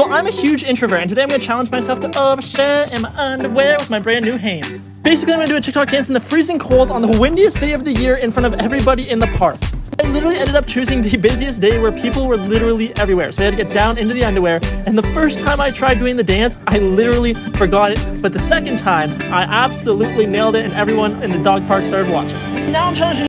So I'm a huge introvert, and today I'm gonna challenge myself to overshare in my underwear with my brand new Hanes. Basically, I'm gonna do a TikTok dance in the freezing cold on the windiest day of the year in front of everybody in the park. I literally ended up choosing the busiest day where people were literally everywhere. So I had to get down into the underwear. And the first time I tried doing the dance, I literally forgot it. But the second time, I absolutely nailed it, and everyone in the dog park started watching. Now I'm challenging